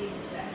Yeah.